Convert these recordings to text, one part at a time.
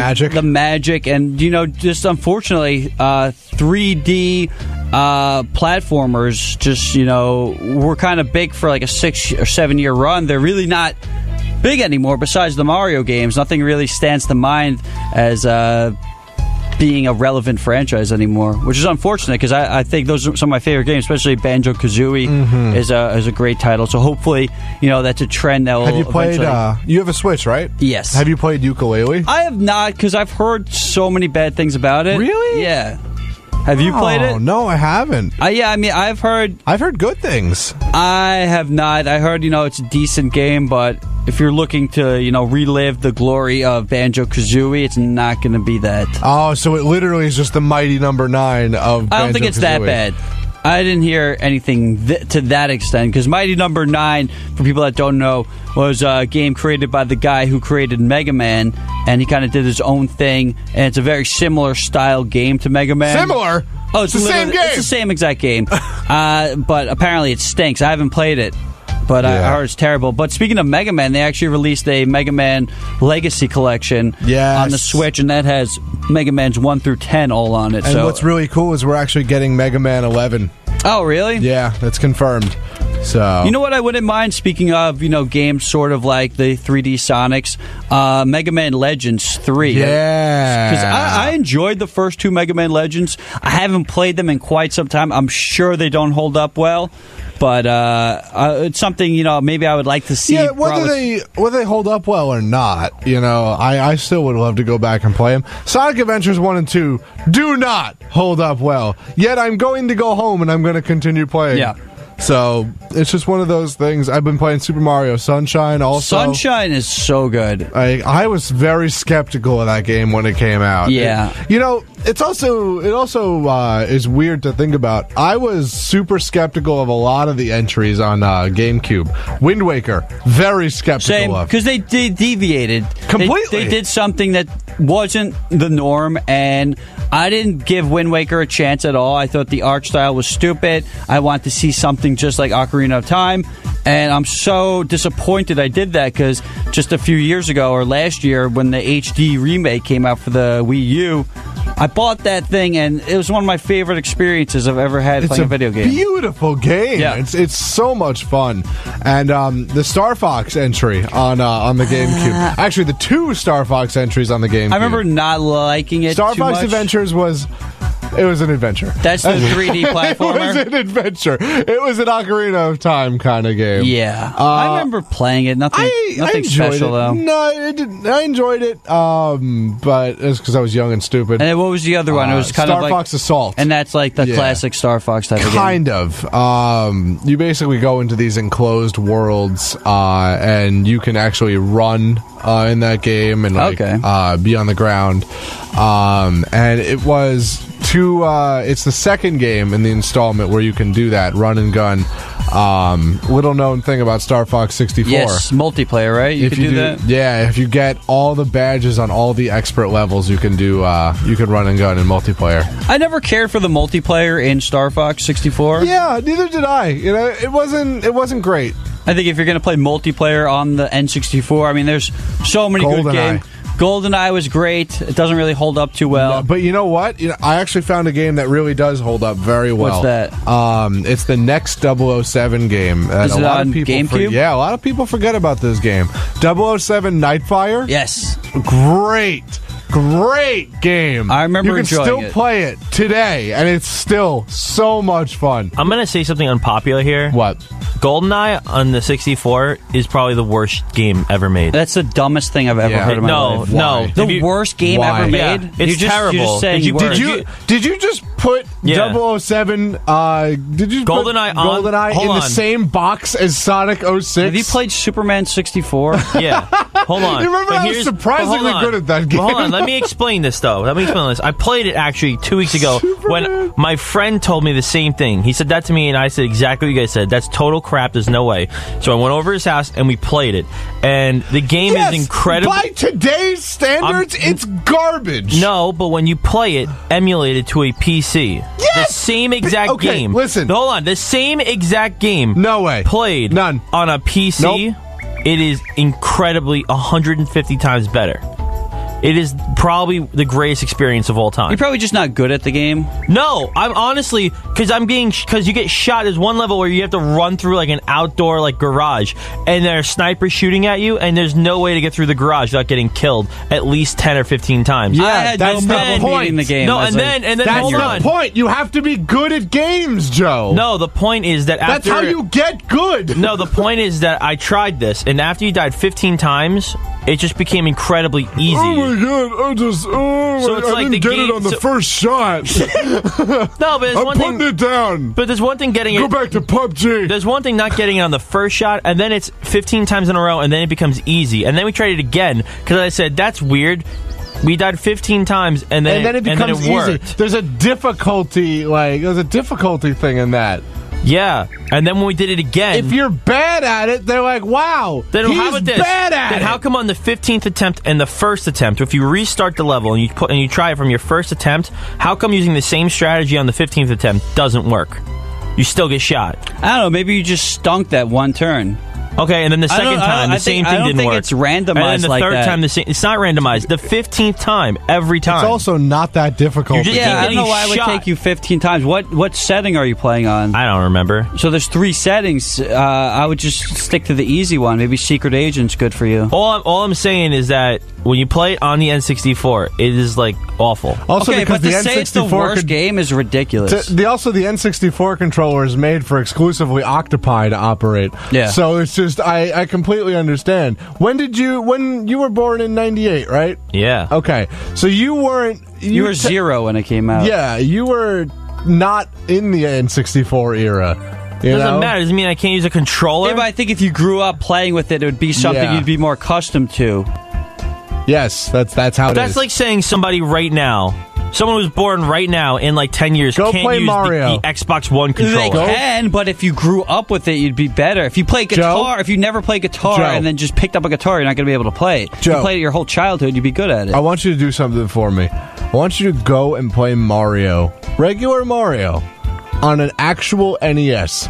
Magic. the magic, and you know, just unfortunately, uh, 3D uh, platformers just you know were kind of big for like a six or seven year run. They're really not big anymore. Besides the Mario games, nothing really stands to mind as. Uh, being a relevant franchise anymore, which is unfortunate because I, I think those are some of my favorite games, especially Banjo Kazooie Mm-hmm. is a is a great title. So hopefully, you know that's a trend that will. Have you played? Uh, you have a Switch, right? Yes. Have you played Yooka-Laylee? I have not because I've heard so many bad things about it. Really? Yeah. Have you played Oh, it? No, I haven't. Uh, yeah, I mean, I've heard. I've heard good things. I have not. I heard, you know, it's a decent game, but if you're looking to, you know, relive the glory of Banjo Kazooie, it's not going to be that. Oh, so it literally is just the mighty number nine of. I don't think it's that bad. I didn't hear anything th- to that extent because Mighty Number Nine, for people that don't know, was a game created by the guy who created Mega Man, and he kind of did his own thing, and it's a very similar style game to Mega Man. Similar. Oh, It's the same game. It's the same exact game, uh, but apparently it stinks. I haven't played it, but I Yeah. heard it's terrible. But speaking of Mega Man, they actually released a Mega Man Legacy Collection Yes. on the Switch, and that has Mega Man's one through ten all on it. And so, what's really cool is we're actually getting Mega Man 11. oh really? Yeah, that's confirmed. So You know what I wouldn't mind? Speaking of, you know, games sort of like the 3D Sonics, uh, Mega Man Legends 3. Yeah. Because I, I enjoyed the first two Mega Man Legends. I haven't played them in quite some time. I'm sure they don't hold up well, but uh, uh, it's something, you know, maybe I would like to see. Yeah, whether probably- they whether they hold up well or not, you know, I, I still would love to go back and play them. Sonic Adventures one and two do not hold up well. Yet I'm going to go home and I'm going to continue playing. Yeah. So it's just one of those things. I've been playing Super Mario Sunshine also. Sunshine is so good. I, I was very skeptical of that game when it came out. Yeah. It- you know, it's also it also uh, is weird to think about. I was super skeptical of a lot of the entries on uh, GameCube. Wind Waker, very skeptical Same, of. because they did deviated They- Completely. They, did something that wasn't the norm, and I didn't give Wind Waker a chance at all. I thought the art style was stupid. I want to see something just like Ocarina of Time, and I'm so disappointed I did that because just a few years ago or last year when the HD remake came out for the Wii U. I bought that thing, and it was one of my favorite experiences I've ever had it's playing a a video game. beautiful game. Yeah. It's it's so much fun. And um, the Star Fox entry on uh, on the GameCube. Actually, the two Star Fox entries on the GameCube. I remember not liking it. Star too Fox much. Adventures was it was an adventure. That's the 3D platformer. It was an adventure. It was an Ocarina of Time kind of game. Yeah, Uh, I remember playing it. Nothing, I, I nothing enjoyed special it. though. No, it didn't. I enjoyed it, um, but it's because I was young and stupid. And what was the other one? It Uh, was kind Star of like, Fox Assault. and that's like the Yeah. classic Star Fox type of game. Kind of. Um, you basically go into these enclosed worlds, uh, and you can actually run uh, in that game and like Okay. uh, be on the ground. Um, and it was two. Uh, it's the second game in the installment where you can do that run and gun. Um, little known thing about Star Fox 64 Yes, multiplayer, right? You if could you do, that. yeah, if you get all the badges on all the expert levels, you can do. Uh, you can run and gun in multiplayer. I never cared for the multiplayer in Star Fox 64. Yeah, neither did I. You know, it wasn't. It wasn't great. I think if you're going to play multiplayer on the N64, I mean, there's so many good games. GoldenEye was great. It doesn't really hold up too well. but you know what? You know, I actually found a game that really does hold up very well. What's that? Um, it's the next 007 game. that Is a it lot on of people GameCube? yeah, a lot of people forget about this game. 007 Nightfire. yes. Great. Great game. I remember You can still it. play it today, and it's still so much fun. I'm gonna say something unpopular here. What? GoldenEye on the 64 is probably the worst game ever made. That's the dumbest thing I've ever Yeah. heard in my no, life. no. Why? The Have you- worst game Why? ever Yeah, made. it's you're just, You're terrible. just saying Did you- words. Did you did you just put Yeah. 007 uh did you put GoldenEye on- GoldenEye hold in the on. same box as Sonic 06? Have you played Superman 64? Yeah. Hold on. You remember But I was here's- surprisingly hold on. good at that But Hold game. on. Let me explain this though. Let me explain this. I played it actually two weeks ago when my friend told me the same thing. He said that to me, and I said exactly what you guys said. That's total crap. There's no way. So I went over his house and we played it, and the game Yes, is incredible. By today's standards, I'm- it's garbage. No, but when you play it emulated to a PC, Yes! the same exact okay, game. listen. hold on, the same exact game. No way. played None. on a PC. Nope. It is incredibly 150 times better. It is probably the greatest experience of all time. You're probably just not good at the game. No, I'm honestly because I'm being because you get shot. There's one level where you have to run through like an outdoor like garage, and there are snipers shooting at you, and there's no way to get through the garage without getting killed at least ten or fifteen times. Yeah, I had that's no the point. in the game. No, and a then- and then That's hold the on. point. You have to be good at games, Joe. No, the point is that that's how you get good. No, the point is that I tried this, and after you died 15 times, it just became incredibly easy. Oh my god! I just oh So my, it's I like didn't the get game- it on the so- first shot. no, but there's I'm one putting thing. it down. But there's one thing getting Go it. back to PUBG. There's one thing not getting it on the first shot, and then it's 15 times in a row, and then it becomes easy. And then we tried it again because I said that's weird. We died 15 times, and then and then it becomes easy. worked. There's a difficulty, like there's a difficulty thing in that. Yeah, and then when we did it again, If you're bad at it, they're like, "Wow, Then he's how about this? bad at then it." how come on the fifteenth attempt and the first attempt, if you restart the level and you put and you try it from your first attempt, how come using the same strategy on the fifteenth attempt doesn't work? You still get shot. I don't know. Maybe you just stunk that one turn. Okay, and then the I don't- second I don't- time, I the same think- I thing don't didn't think work. it's randomized And then the like third that. time, the same. It's not randomized. The fifteenth time, every time. It's also not that difficult. You just Yeah, I don't know getting why it would shot. take you 15 times. What what setting are you playing on? I don't remember. so there's three settings. Uh, I would just stick to the easy one. Maybe Secret Agent's good for you. All I'm, all I'm saying is that when you play on the N64, it is like awful. also okay, because but the to say it's the N64 worst could- game is ridiculous. To, the also the N64 controller is made for exclusively Octopi to operate. Yeah. So it's just I I completely understand. When did you when you were born in '98, right? Yeah. Okay. So you weren't you were te- zero when it came out. Yeah, you were not in the N64 era. You Doesn't know? matter. Doesn't mean I can't use a controller. Yeah, but I think if you grew up playing with it, it would be something Yeah. you'd be more accustomed to. Yes, that's that's how it is. That's like saying somebody right now, someone who's born right now in like 10 years Go can't play use the- Mario. The, Xbox One They controller. can, but if you grew up with it, you'd be better. If you play guitar, if you never play guitar Joe. and then just picked up a guitar, you're not going to be able to play it. If Joe. you played it your whole childhood, you'd be good at it. I want you to do something for me. I want you to go and play Mario, regular Mario, on an actual NES.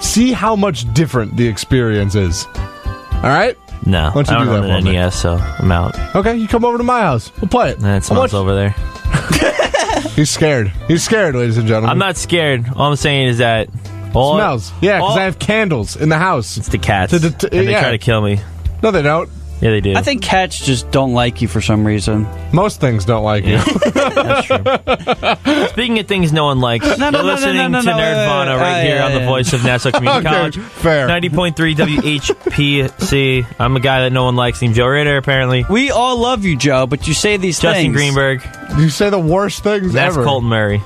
See how much different the experience is. All right? No, don't you I don't do own that an me? NES, so I'm out. Okay, you come over to my house. We'll play it. That I want smells you- over there. He's scared. He's scared, ladies and gentlemen. I'm not scared. All I'm saying is that all Smells. Yeah, because all- I have candles in the house. it's the cats, To det- and they yeah. try to kill me. No, they don't. Yeah, they do. I think cats just don't like you for some reason. Most things don't like you. that's true. Speaking of things no one likes, no, you're no, no, listening no, no, to no, Nerdvana uh, right uh, here yeah, on the yeah. voice of Nassau Community Okay, College. fair. 90.3 WHPC. I'm a guy that no one likes named Joe Ritter, apparently. We all love you, Joe, but you say these things. Justin things. Greenberg. you say the worst things That's ever. Colton Murray.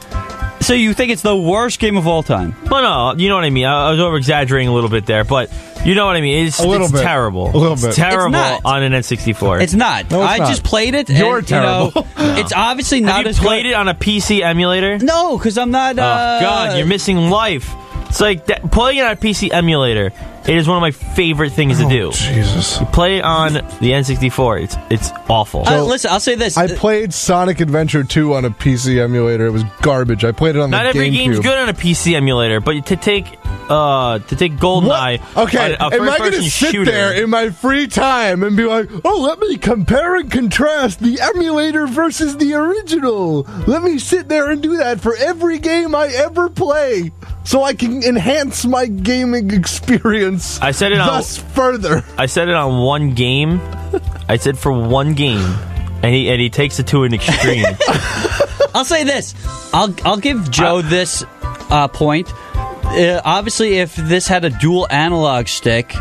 So you think it's the worst game of all time? Well, no, you know what I mean. I, I was over exaggerating a little bit there, but you know what I mean. It's, A little it's bit. terrible. A little It's bit. terrible It's not. on an N64. It's not. No, it's I not. just played it. You're and, you know, terrible. it's obviously not Have you as played good. it on a PC emulator? No, because I'm not. Oh Uh, God, you're missing life. It's like that, playing it on a PC emulator. It is one of my favorite things to Oh, do. Jesus. Play on the N64. It's it's awful. Uh, listen, I'll say this. I played Sonic Adventure 2 on a PC emulator. It was garbage. I played it on the NFL. Not the every GameCube. game's good on a PC emulator, but to take uh to take GoldenEye, Okay, on a am I going first-person to sit shooter, there in my free time and be like, oh, let me compare and contrast the emulator versus the original? Let me sit there and do that for every game I ever play so I can enhance my gaming experience. I said it on- thus further. I said it on one game. I said for one game, and he and he takes it to an extreme. I'll say this. I'll I'll give Joe this uh, point. Uh, obviously, if this had a dual analog stick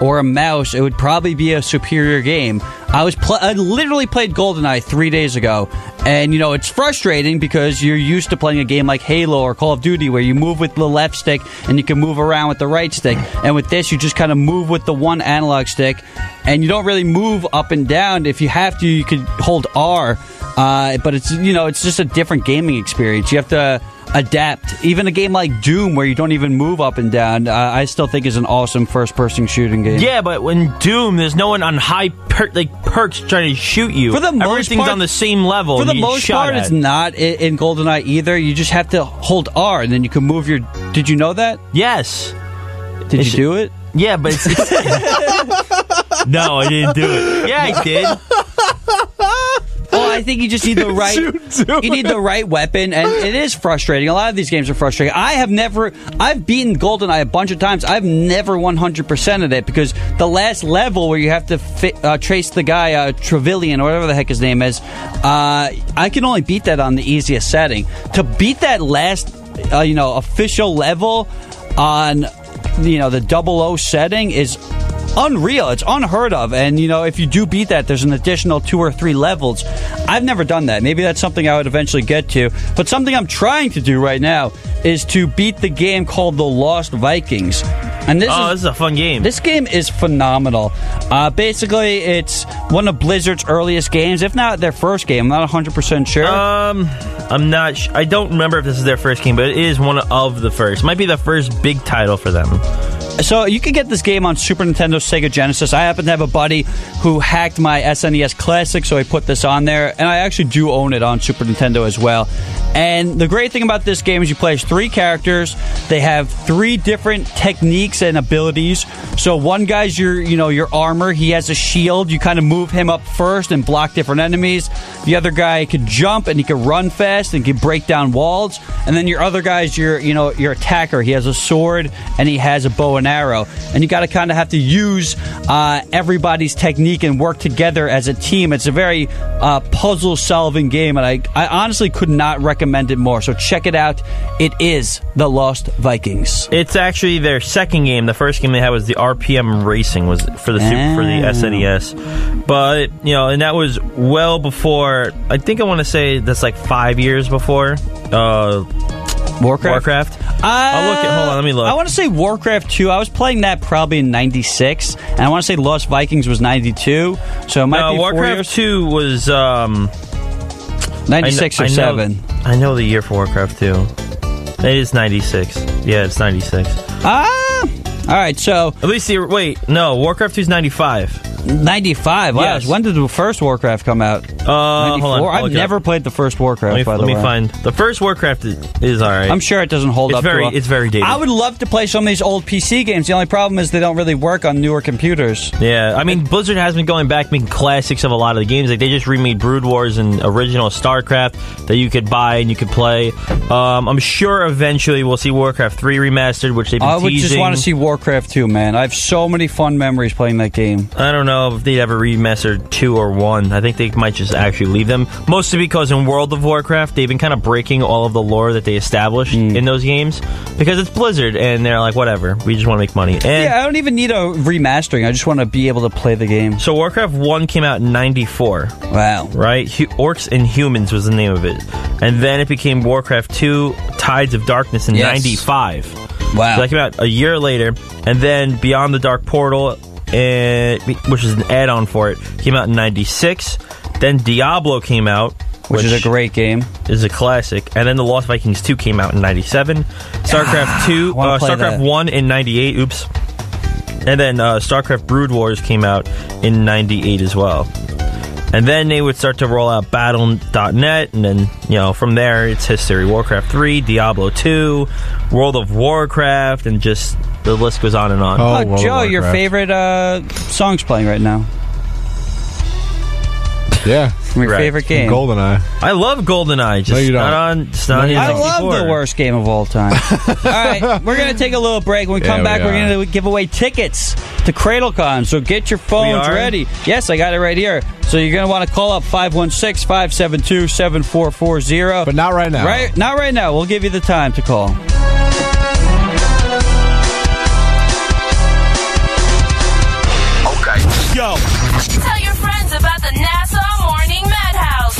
or a mouse, it would probably be a superior game. I was pl- I literally played GoldenEye three days ago, and you know it's frustrating because you're used to playing a game like Halo or Call of Duty where you move with the left stick and you can move around with the right stick, and with this you just kind of move with the one analog stick, and you don't really move up and down. If you have to, you could hold R, uh, but it's you know it's just a different gaming experience. You have to adapt. Even a game like Doom, where you don't even move up and down, uh, I still think is an awesome first-person shooting game. yeah, but when Doom, there's no one on high per- like perks trying to shoot you. For the most everything's part- on the same level. For the most part, at. it's not i- in GoldenEye either. You just have to hold R, and then you can move your. Did you know that? Yes. Did It's- you do it? Yeah, but it's, it's no, I didn't do it. Yeah, I did. I think you just need the right. You You need the right weapon, and it is frustrating. A lot of these games are frustrating. I have never. I've beaten GoldenEye a bunch of times. I've never 100 percent of it because the last level where you have to fi- uh, trace the guy uh, Trevelyan or whatever the heck his name is, uh, I can only beat that on the easiest setting. To beat that last, uh, you know, official level on, you know, the double O setting is unreal. It's unheard of. And, you know, if you do beat that, there's an additional two or three levels. I've never done that. Maybe that's something I would eventually get to. But something I'm trying to do right now is to beat the game called The Lost Vikings. And this Oh, is this is a fun game. this game is phenomenal. Uh, basically, it's one of Blizzard's earliest games, if not their first game. I'm not 100% sure. Um, I'm not. Sh- I don't remember if this is their first game, but it is one of the first. Might be the first big title for them. So you can get this game on Super Nintendo, Sega Genesis. I happen to have a buddy who hacked my SNES Classic, so he put this on there, and I actually do own it on Super Nintendo as well. And the great thing about this game is you play as three characters. They have three different techniques and abilities. So one guy's your, you know, your armor. He has a shield. You kind of move him up first and block different enemies. The other guy can jump and he can run fast and can break down walls. And then your other guy's your, you know, your attacker. He has a sword and he has a bow and arrow. And you got to kind of have to use uh, everybody's technique and work together as a team. It's a very uh, puzzle solving game, and I, I honestly could not recommend it more. So check it out. It is The Lost Vikings. It's actually their second game. The first game they had was the RPM Racing was for the super, for the Ah. SNES, but you know, and that was well before. I think I want to say that's like five years before uh, Warcraft? Warcraft. I'll look at- hold on, let me look. I want to say Warcraft 2. I was playing that probably in 96, and I want to say Lost Vikings was 92. So it might No, be Warcraft years. Two was um, I kn- 96 I or know- 7. I know the year for Warcraft Two. It is ninety six. Yeah, it's ninety six. Ah! All right, so At least the wait, no, Warcraft Two is ninety five. 95. Wow. Yes. When did the first Warcraft come out? Uh, hold on. 94? I'll I've never played the first Warcraft, Let me, by let the me find the first Warcraft is, is all right. I'm sure it doesn't hold It's up very- it's very dated. I would love to play some of these old PC games. The only problem is they don't really work on newer computers. Yeah, I mean Blizzard has been going back making classics of a lot of the games. Like they just remade Brood Wars and original StarCraft that you could buy and you could play. Um, I'm sure eventually we'll see Warcraft 3 remastered, which they've been I would teasing. just want to see Warcraft 2, man. I have so many fun memories playing that game. I don't know if they'd ever remastered two or one. I think they might just actually leave them. Mostly because in World of Warcraft, they've been kind of breaking all of the lore that they established Hmm. in those games because it's Blizzard and they're like, whatever, we just want to make money. And Yeah, I don't even need a remastering. I just want to be able to play the game. so Warcraft 1 came out in 94. Wow. right? Orcs and Humans was the name of it. And then it became Warcraft 2 Tides of Darkness in Yes. 95. Wow. So that came out a year later. And then Beyond the Dark Portal, eh, which is an add on for it, came out in 96. Then Diablo came out. Which, is a great game. is a classic, and then the Lost Vikings 2 came out in 97. StarCraft 2, uh, StarCraft that. 1 in 98. Oops. And then uh, StarCraft Brood Wars came out in 98 as well. And then they would start to roll out Battle.net, and then, you know, from there it's history. Warcraft 3, Diablo 2, World of Warcraft, and just the list goes on and on. Oh, Oh, World Joe, your favorite uh, song's playing right now Yeah. from your Right. favorite game. GoldenEye. I love GoldenEye, just No, you don't. not on, it's not No, you on I don't. love 64. the worst game of all time. all right, we're going to take a little break. When we come Yeah, back, we we are are. going to give away tickets to CradleCon. So get your phones are? ready. Yes, I got it right here. So you're going to want to call up 516 572 7440. But not right now. Right, not right now. We'll give you the time to call. Okay. Yo, Tell your friends about the Nassau Morning Madhouse.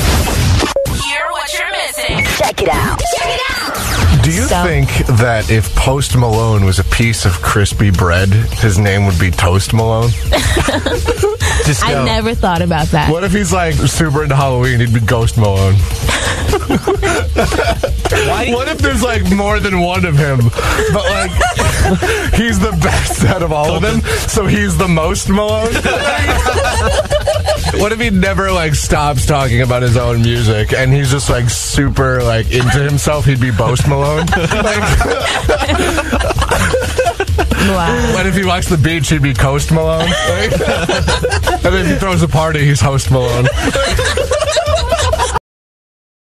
Hear what you're missing. Check it out. Check it out. Do you So- think that if Post Malone was a piece of crispy bread, his name would be Toast Malone? Just I never thought about that. What if he's like super into Halloween? He'd be Ghost Malone. what if there's like more than one of him, but like he's the best out of all of them, so he's the most Malone? what if he never like stops talking about his own music and he's just like super like into himself? He'd be Boast Malone. like, Wow. And if he walks the beach, he'd be Coast Malone. Like- and if he throws a party, he's Host Malone.